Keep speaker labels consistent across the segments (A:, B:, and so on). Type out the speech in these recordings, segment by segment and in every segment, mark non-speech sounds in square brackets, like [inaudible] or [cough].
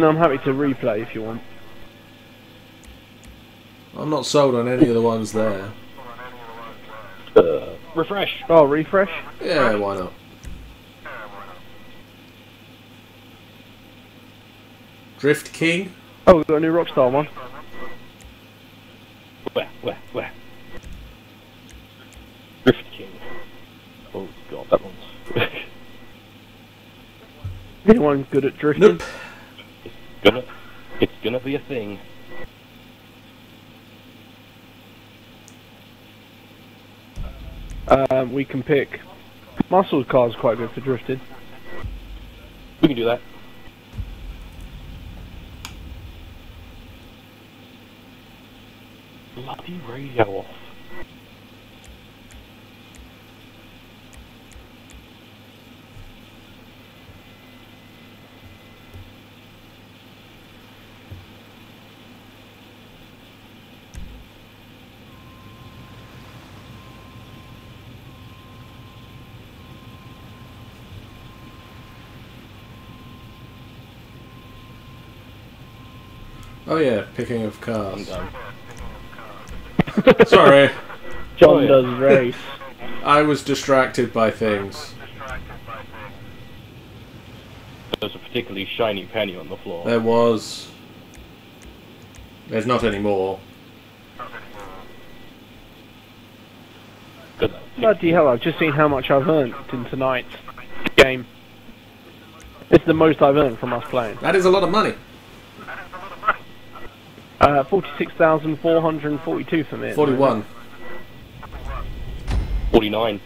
A: I mean, I'm happy to replay if you want.
B: I'm not sold on any of the ones there.
C: Uh, refresh.
A: Oh, refresh?
B: Yeah, why not? Drift King?
A: Oh, we've got a new Rockstar one.
C: Where, where, where? Drift King. Oh god, that one's
A: Anyone good at drifting?
B: Nope.
C: Gonna, it's gonna be a thing.
A: Um, we can pick. Muscle car's quite good for drifting.
C: We can do that. Bloody radio off.
B: Oh yeah, picking of
C: I'm
B: cars.
C: done. [laughs]
B: Sorry,
A: John
C: Oh, yeah.
A: does race. [laughs]
B: I was distracted by things.
C: There's a particularly shiny penny on the floor.
B: There was. There's not anymore.
C: Good.
A: Bloody hell, I've just seen how much I've earned in tonight's game. It's the most I've earned from us playing.
B: That is a lot of money.
A: Uh, 46,442 for me. at the moment.
B: 41.
C: 49.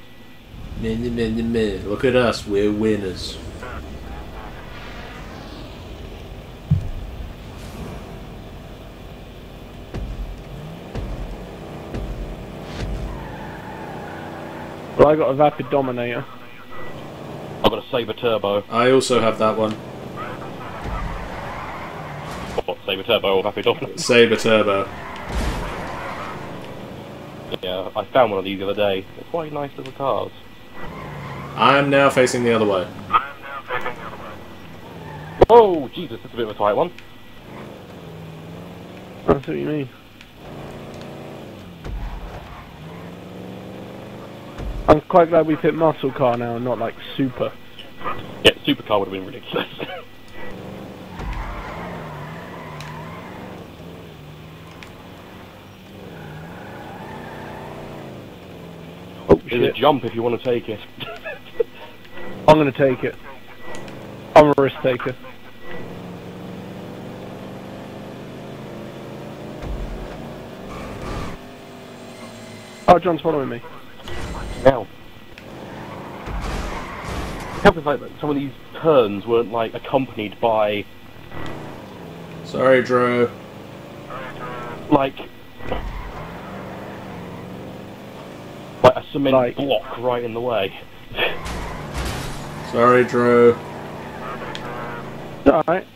B: Meh, meh, meh, meh, meh. Look at us, we're winners.
A: Well, I got a Vapid Dominator.
C: I've got a Sabre Turbo.
B: I also have that one.
C: What, Sabre Turbo or Vapid Dominator?
B: Sabre Turbo.
C: Yeah, I found one of these the other day. They're quite nice little cars.
B: I'm now facing the other way. I'm now facing the other way.
C: Oh, Jesus, that's a bit of a tight one.
A: That's what you mean. I'm quite glad we picked muscle car now and not like super.
C: Yeah, supercar would have been ridiculous. [laughs]
A: Oh
C: There's a jump if you want to take it. [laughs]
A: I'm gonna take it. I'm a risk taker. Oh, John's following me.
C: now. Help us like that some of these turns weren't like accompanied by
B: Sorry, Drew.
C: like like a cement
A: Like-
C: block right in the way.
B: Sorry, Drew.
A: Alright.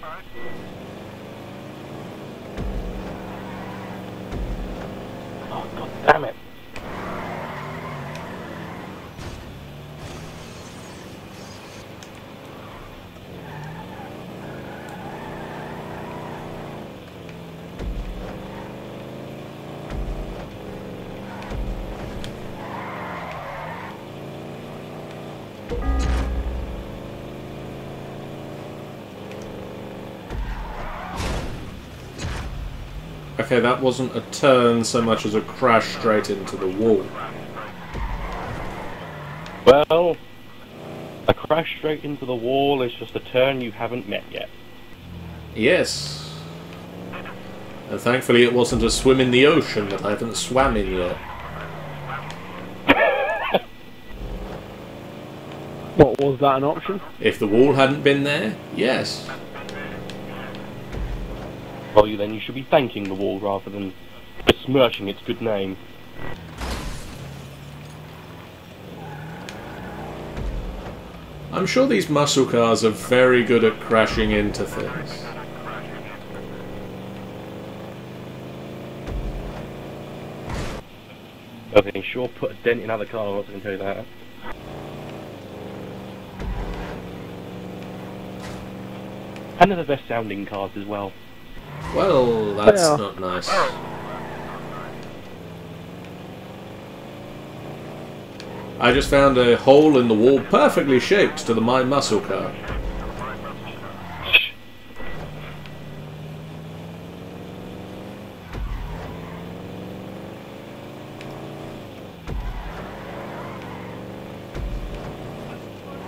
C: Oh god damn it.
B: Okay, that wasn't a turn so much as a crash straight into the wall.
C: Well a crash straight into the wall is just a turn you haven't met yet.
B: Yes. And thankfully it wasn't a swim in the ocean that I haven't swam in yet. [laughs]
A: What was that an option?
B: If the wall hadn't been there, yes.
C: You then you should be thanking the wall rather than besmirching its good name.
B: I'm sure these muscle cars are very good at crashing into things.
C: Okay, sure put a dent in other cars, I can tell you that. And they're the best sounding cars as well.
B: Well, that's
A: Yeah.
B: not nice. I just found a hole in the wall perfectly shaped to the My Muscle car.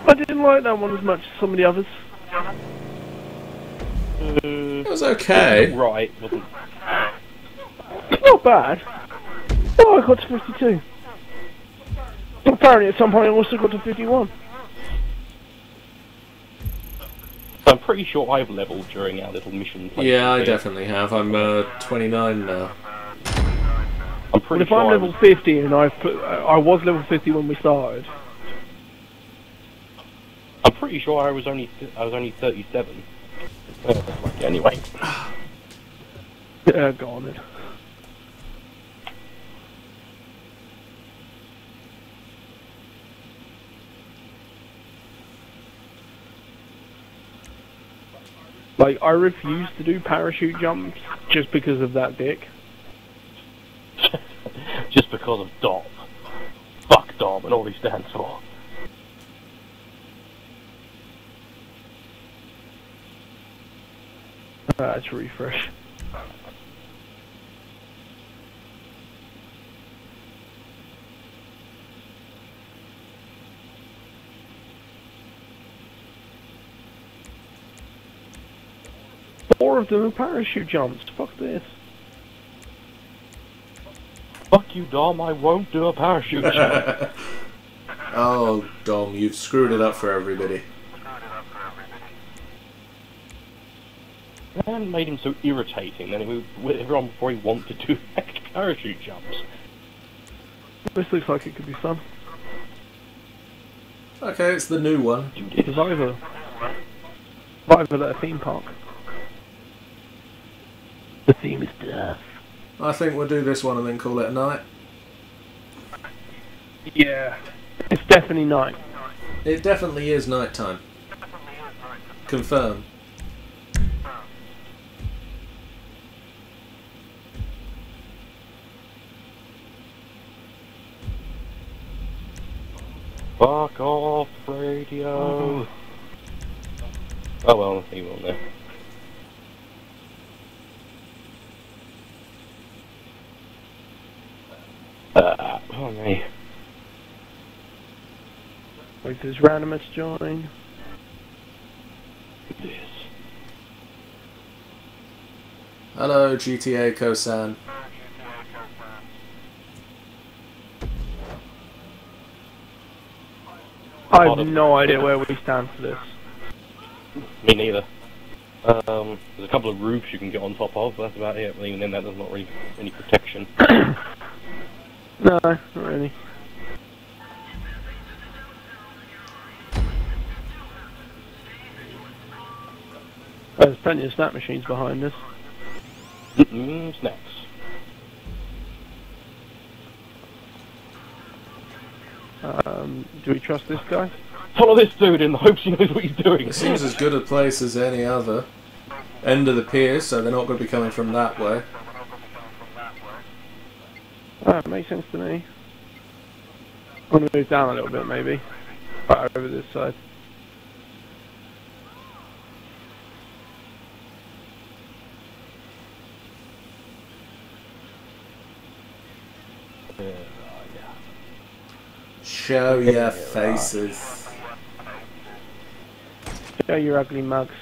A: I didn't like that one as much as some of the others.
C: Mm,
B: It was okay.
C: right, wasn't
A: It's not bad. Oh, I got to 52. Apparently at some point I also got to 51.
C: I'm pretty sure I've leveled during our little mission. place
B: Yeah, I
C: here.
B: definitely have. I'm uh, 29 now.
C: I'm
A: But
C: pretty
A: if
C: sure
A: I'm level
C: was,
A: 50 and I've put, I was level 50 when we started.
C: I'm pretty sure I was only I was only 37. Anyway,
A: Yeah, go on then. Like, I refuse to do parachute jumps just because of that dick. [laughs]
C: just because of Dom. Fuck Dom and all he stands for.
A: Uh, it's refresh. Four of them are parachute jumps. Fuck this.
C: Fuck you, Dom. I won't do a parachute [laughs] jump.
B: Oh, Dom, you've screwed it up for everybody.
C: And made him so irritating that he- everyone before he wanted to do [laughs] parachute jumps.
A: This looks like it could be fun.
B: Okay, it's the new one.
C: You did.
A: Survivor. Survivor at a theme park. The theme is death.
B: I think we'll do this one and then call it a night.
A: Yeah. It's definitely night.
B: It definitely is night time. Confirm.
C: Fuck off, radio. Oh well, he will now. Uh, oh me.
A: Wait for this randomer to join.
C: This.
B: Hello, GTA Kosan.
A: I have no idea where we stand for this.
C: Me neither. Um, there's a couple of roofs you can get on top of, but that's about it. But even then, that does not really any protection. [coughs]
A: No, not really. There's plenty of snap machines behind us.
C: Mm, snacks.
A: Um, do we trust this guy?
C: Follow this dude in the hopes he knows what he's doing.
B: It seems as good a place as any other. End of the pier, so they're not going to be coming from that way.
A: That makes sense to me. I'm gonna move down a little bit, maybe. Right over this side.
B: Show your faces.
A: Show your ugly mugs.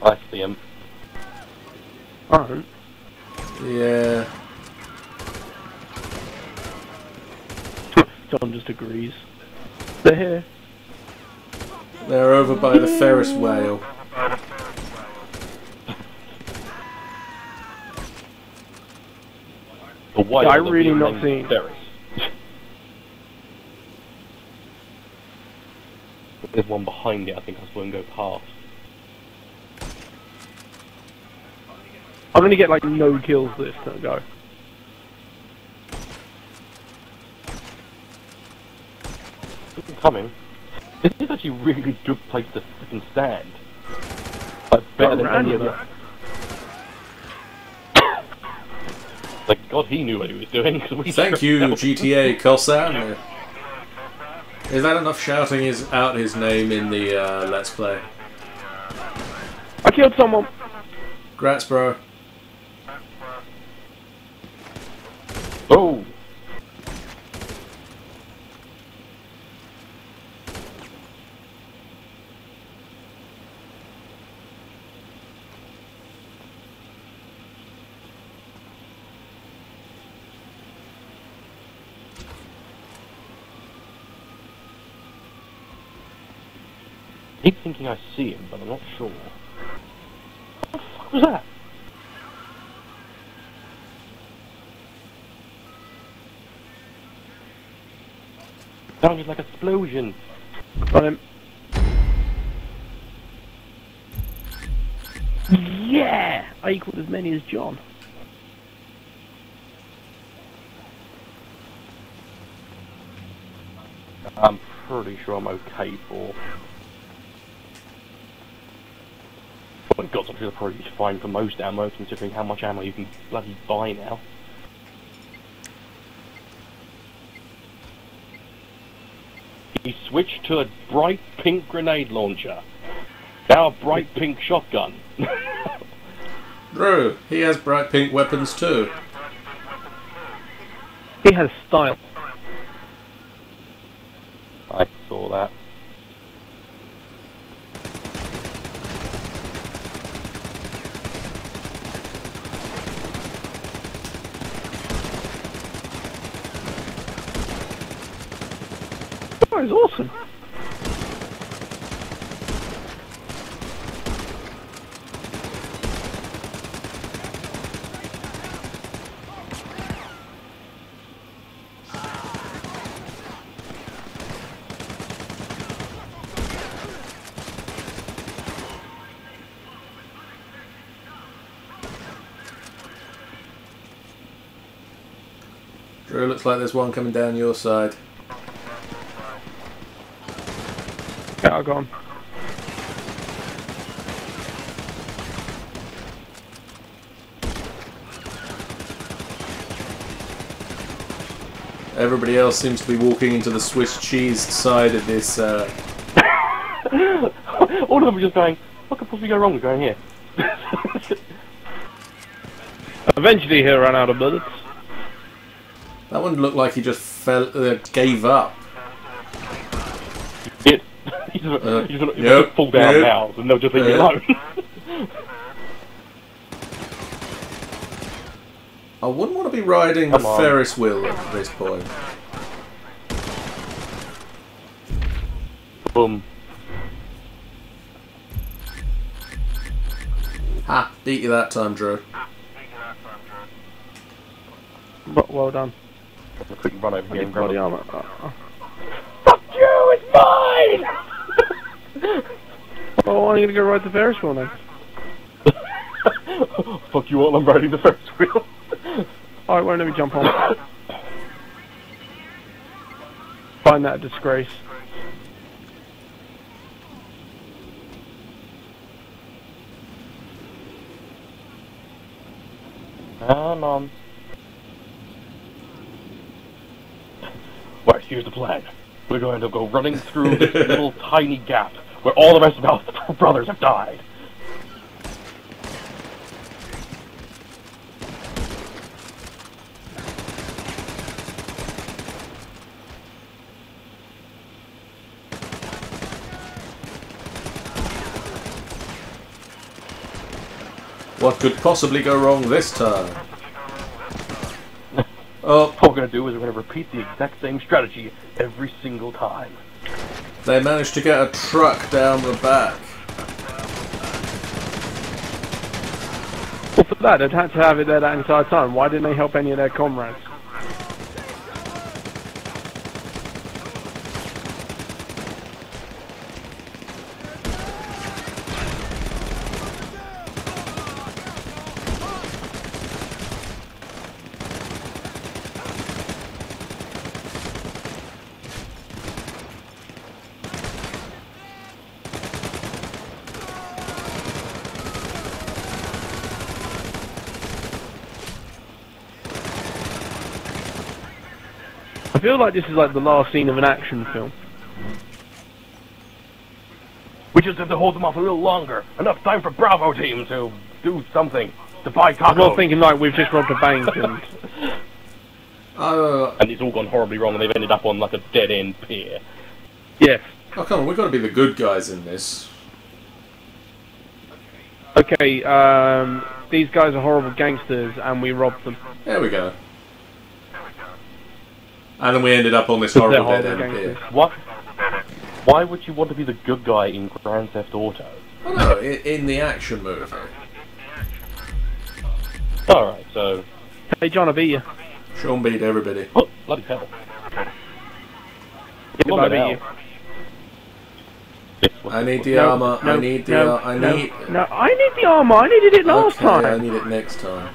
C: I see him.
A: Aren't.
B: Yeah.
A: John just agrees. They're here.
B: They're over by the Ferris wheel.
C: The white
A: Yeah, I really not seen-
C: Ferris. There's one behind it. I think I saw him go past.
A: I'm gonna get like no kills this time, go.
C: Coming. This is actually a really good place to freaking stand. Like, better than any other. Like, God, he knew what he was doing. 'cause we
B: Thank
C: sure [laughs]
B: you,
C: don't.
B: GTA Cosan. Is that enough shouting his out his name in the uh, Let's Play?
A: I killed someone.
B: Grats, bro.
C: Oh! I keep thinking I see him, but I'm not sure. What the fuck was that? Sounded like an explosion.
A: Got him. Yeah! I equaled as many as John.
C: I'm pretty sure I'm okay for. My god, I'm sure probably fine for most ammo, considering how much ammo you can bloody buy now. He switched to a bright pink grenade launcher. Now a bright pink shotgun. [laughs]
B: Drew, he has bright pink weapons too.
A: He has style.
C: I saw that.
A: Oh, he's awesome.
B: Drew, looks like there's one coming down your side.
A: Yeah, go on.
B: Everybody else seems to be walking into the Swiss cheese side of this. Uh, [laughs]
C: All of them are just going, what could possibly go wrong with going here? [laughs]
A: Eventually he'll run out of bullets.
B: That one looked like he just fell, uh, gave up.
C: It, he's gonna,
B: Uh,
C: he's gonna, he's
B: yep,
C: gonna fall down
B: yep.
C: now, and they'll just leave me
B: Yeah.
C: alone. [laughs]
B: I wouldn't want to be riding the
C: Come on.
B: Ferris wheel at this point.
C: Boom.
B: Ha! Beat you that time, Drew.
A: But well done.
C: A quick run over here and grab it.
A: armor. Uh.
C: Fuck you, it's mine! [laughs]
A: Oh, you gonna go ride the Ferris wheel then? [laughs]
C: Fuck you all, I'm riding the first wheel.
A: Alright, well, let me jump on. Find that a disgrace.
C: Come on. Here's the plan. We're going to go running through this [laughs] little tiny gap where all the rest of our [laughs] brothers have died.
B: What could possibly go wrong this time? Oh,
C: What we're going to do is we're going to repeat the exact same strategy every single time.
B: they managed to get a truck down the back.
A: Well, for that, they'd had to have it there that entire time. Why didn't they help any of their comrades? Feel like this is like the last scene of an action film.
C: We just have to hold them off a little longer. Enough time for Bravo team to do something. To buy tacos.
A: I'm not thinking like we've just robbed a bank and [laughs]
B: Uh,
C: and it's all gone horribly wrong and they've ended up on like a dead end pier.
A: yes.
B: oh, come on, we've got to be the good guys in this.
A: Okay, um, these guys are horrible gangsters and we robbed them.
B: There we go. And then we ended up on this horrible dead end
A: gangsters.
B: here.
C: What? Why would you want to be the good guy in Grand Theft Auto?
B: Oh no, in, in the action movie.
C: Alright, so.
A: Hey John, I beat you.
B: Sean beat everybody.
C: Oh, bloody hell.
A: Yeah,
C: Come
A: I beat
C: now.
A: you.
B: I need the
A: No,
B: armor.
A: no,
B: I need the.
A: no,
B: ar- I
A: no,
B: need.
A: No, I need the armor. I needed it last
B: okay, I need it next time.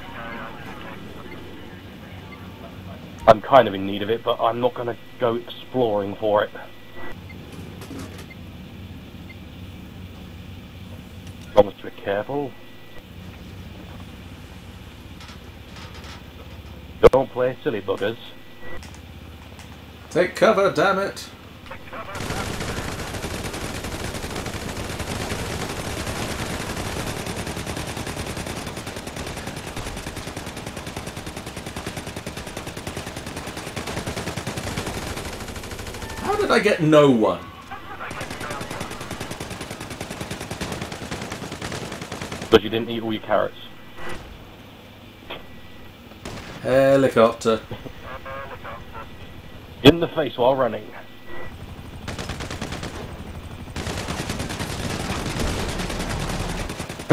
C: I'm kind of in need of it, but I'm not going to go exploring for it. Promise to be careful. Don't play silly buggers.
B: Take cover, damn it! I get no one?
C: Because you didn't eat all your carrots.
B: Helicopter.
C: In the face while running.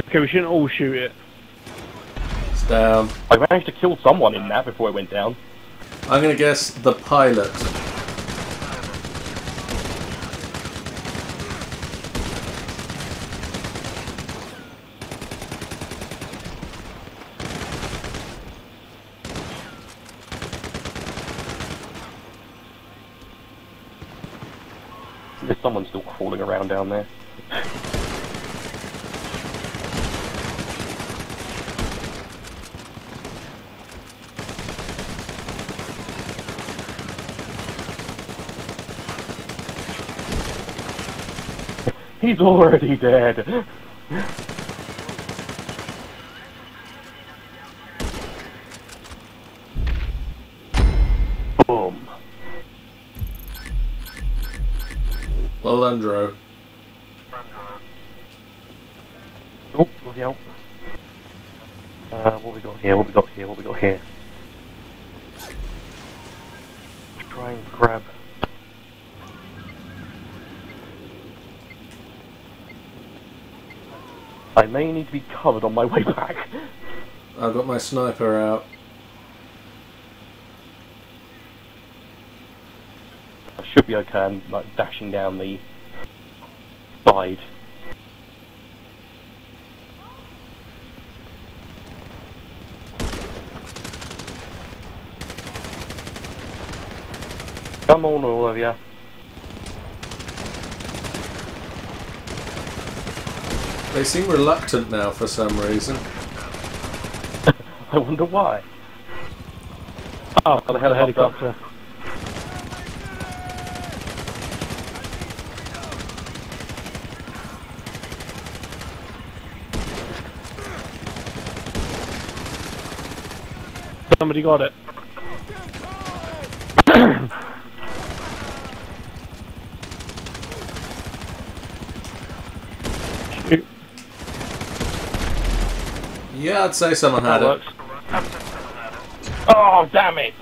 A: Okay, we shouldn't all shoot it.
B: It's down.
C: I managed to kill someone in that before it went down.
B: I'm gonna guess the pilot.
C: There's someone still crawling around down there. He's already dead.
B: Landro.
C: Oh, bloody hell. Uh, what we got here, what we got here, what we got here. Try and grab. I may need to be covered on my way back.
B: I've got my sniper out.
C: Should be okay, I'm like dashing down the side. Come on, all of you.
B: They seem reluctant now for some reason. [laughs]
C: I wonder why.
A: Oh,
C: Oh, they had a helicopter.
A: Somebody got it. Shoot.
B: Yeah, I'd say someone had it.
C: Oh, damn it!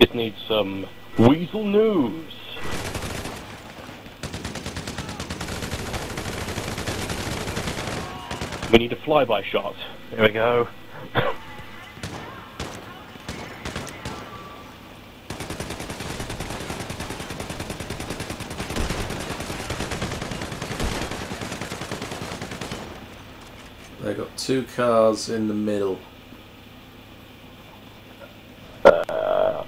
C: It needs some Weazel News. We need a flyby shot. There we go.
B: They got two cars in the middle.
C: Uh,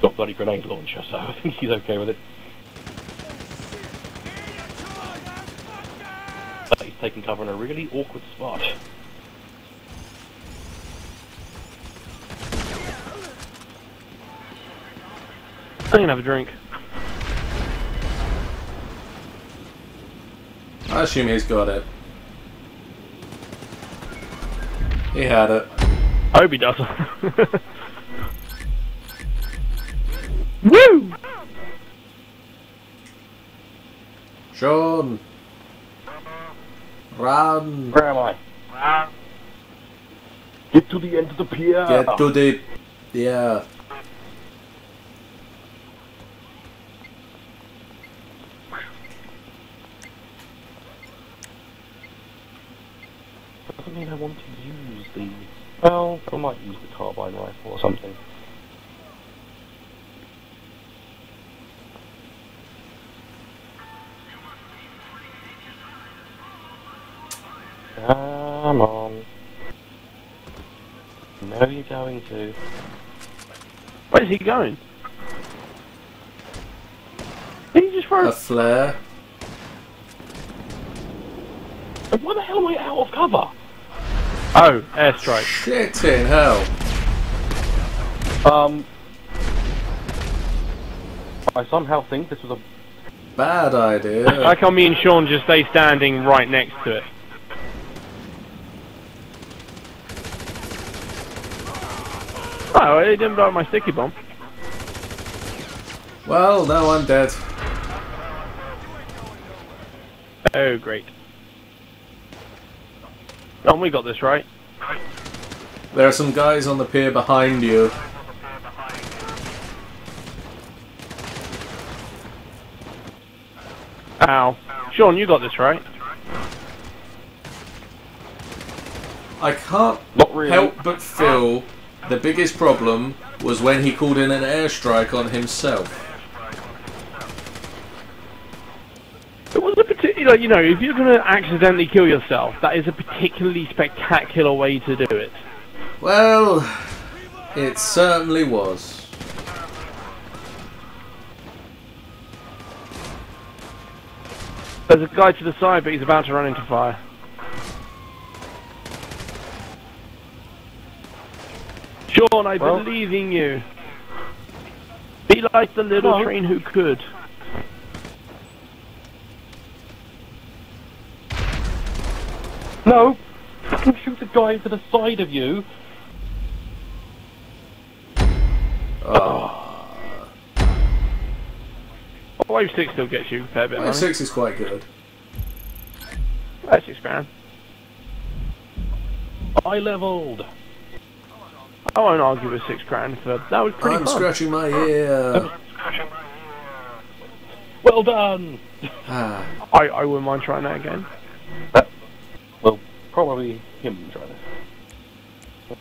C: got bloody grenade launcher, so I think he's okay with it. But he's taking cover in a really awkward spot.
A: I'm gonna have a drink.
B: I assume he's got it. He had it.
A: I hope he doesn't. [laughs] Woo!
B: Sean! Run!
C: Where am I? Get to the end of the pier!
B: Get to the... Yeah.
C: Doesn't mean I want to use the... Well, I might use the carbine rifle or something. Come on. No, you're going to.
A: Where's he going? Did he just throw
B: A flare.
C: And Why the hell am I out of cover?
A: Oh, airstrike.
B: Shit in hell.
C: Um. I somehow think this was a.
B: Bad idea.
A: How come me and Sean just stay standing right next to it? Oh, it didn't blow my sticky bomb.
B: Well, now I'm dead.
A: Oh, great. Oh, we got this right.
B: There are some guys on the pier behind you.
A: Ow. Sean, you got this right.
B: I can't
C: really.
B: help but feel the biggest problem was when he called in an airstrike on himself.
A: It was a particular, you know, if you're going to accidentally kill yourself, that is a particularly spectacular way to do it.
B: Well, it certainly was.
A: There's a guy to the side, but he's about to run into fire. Sean, I
C: Well-
A: believe in you. Be like the little
C: Well-
A: train who could.
C: No! Fucking shoot the guy to the side of you!
B: Oh, oh
A: Wave 6 still gets you a fair bit Wave
B: six is quite good.
A: That's six grand.
C: I leveled!
A: I won't argue with six grand for that was pretty
B: I'm
A: fun.
B: scratching my ear. [laughs]
C: Well done!
B: Ah, [sighs]
A: I, I wouldn't mind trying that again.
C: Well, probably him trying to.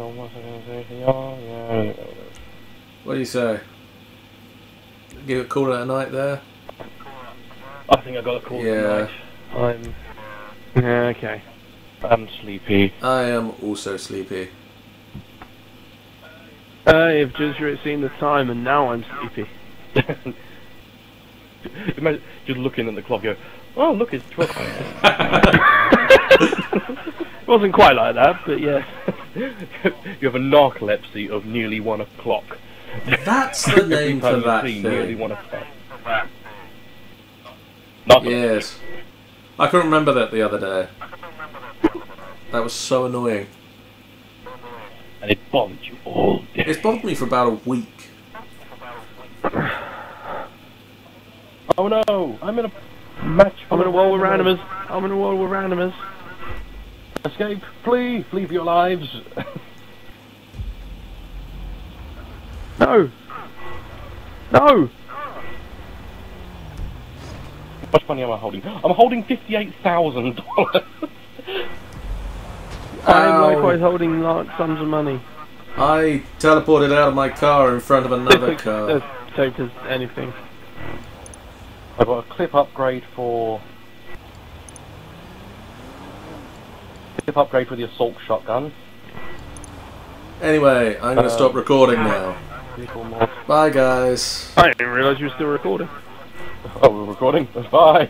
C: What was I gonna say? Yeah, yeah.
B: what do you say? Give it a call it a night there.
C: I think I got a call
B: Yeah.
C: tonight. I'm
A: Yeah, okay.
C: I'm sleepy.
B: I am also sleepy.
A: Uh, if just had seen the time and now I'm sleepy. [laughs]
C: Imagine just looking at the clock, go, oh look, it's twelve. [laughs]
A: It wasn't quite like that, but yes. [laughs]
C: you have a narcolepsy of nearly one o'clock.
B: That's the name for that
C: you see Nearly
B: thing.
C: one o'clock.
B: Yes. I couldn't remember that the other day. That was so annoying.
C: And it bothered you all day.
B: It's bothered me for about a week.
C: Oh no, I'm in a match.
A: I'm in a
C: full
A: world with
C: of
A: randomers. I'm in a world with randomers.
C: Escape, flee, flee for your lives. [laughs]
A: No! No!
C: How much money am I holding? I'm holding fifty-eight thousand dollars. [laughs]
A: I'm
B: Ow.
A: likewise holding large sums of money.
B: I teleported out of my car in front of another
A: As
B: car.
A: safe as anything.
C: I've got a clip upgrade for clip upgrade for the assault shotgun.
B: Anyway, I'm going to
C: Uh,
B: stop recording now. Bye, guys.
A: I didn't realise you were still recording. [laughs]
C: Oh, we're recording? [laughs] Bye!